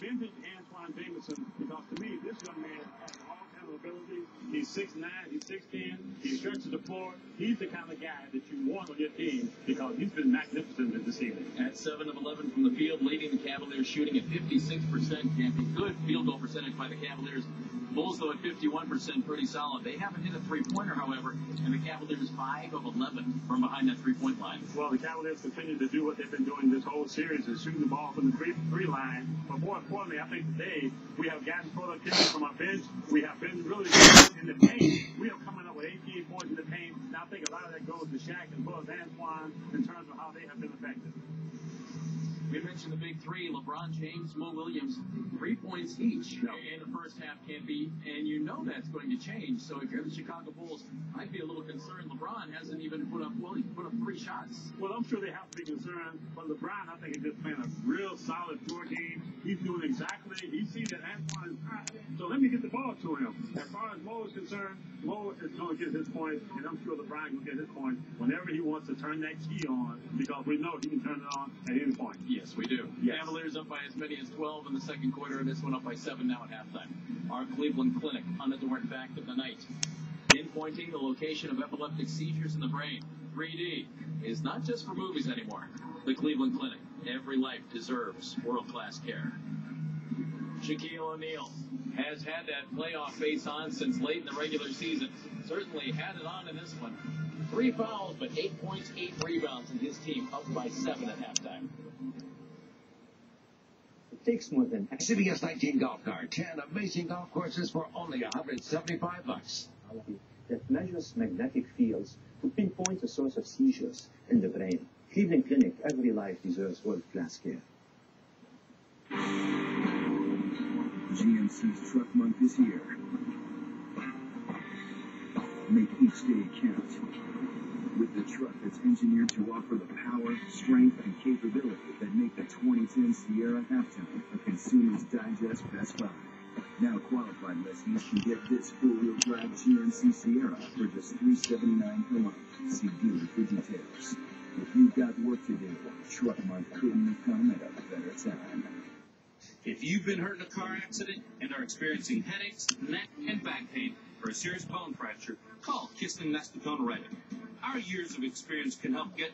vintage Antawn Jamison because to me, this young man has all kind of ability. He's 6'9", he's 6'10", he stretches the floor. He's the kind of guy that you want on your team because he's been magnificent this evening. At 7 of 11 from the field, leading the Cavaliers shooting at 56%. Can't be good field goal percentage by the Cavaliers. Bulls, though, at 51%, pretty solid. They haven't hit a three-pointer, however, and the Cavaliers 5 of 11 from behind that three-point line. Well, the Cavaliers continue to do what they've been doing this whole series, is shooting the ball from the three, three line. But more importantly, I think today we have gotten productivity from our bench. We have been really good in the paint. We are coming up with 18 points in the paint. Now, I think a lot of that goes to Shaq as well as Antawn in terms of how they have been effective. We mentioned the big three, LeBron James, Mo Williams, three points each No. in the first half can't be, and you know that's going to change. So if you're the Chicago Bulls, I'd be a little concerned. LeBron hasn't even put up, well, he put up three shots. Well, I'm sure they have to be concerned, but LeBron, I think, is just playing a real solid pure game. He's doing exactly, he sees that Antawn is hot, so let me get the ball to him. As far as Mo is concerned, Mo is going to get his point, and I'm sure LeBron will get his point whenever he wants to turn that key on, because we know he can turn it on at any point. Yes, we do. Yes. Cavaliers up by as many as 12 in the second quarter, and this one up by seven now at halftime. Our Cleveland Clinic, unadored fact of the night. Pinpointing the location of epileptic seizures in the brain. 3D is not just for movies anymore. The Cleveland Clinic. Every life deserves world-class care. Shaquille O'Neal has had that playoff face on since late in the regular season. Certainly had it on in this one. Three fouls, but eight points, eight rebounds, and his team up by seven at halftime. It takes more than CBS 19 golf card. 10 amazing golf courses for only 175 bucks. technology that measures magnetic fields to pinpoint the source of seizures in the brain. Cleveland Clinic, every life deserves world-class care. GMC's Truck Month is here. Make each day count. With the truck that's engineered to offer the power, strength, and capability that make the 2010 Sierra Halftime a Consumer's Digest Best Buy. Now qualified lessees can get this four-wheel drive GMC Sierra for just 379 per month. See dealer for details. If you've got work to do, Truck Month couldn't have come at a better time. If you've been hurt in a car accident and are experiencing headaches, neck, and back pain, or a serious bone fracture, call Kisling Nastakona Redick. Our years of experience can help get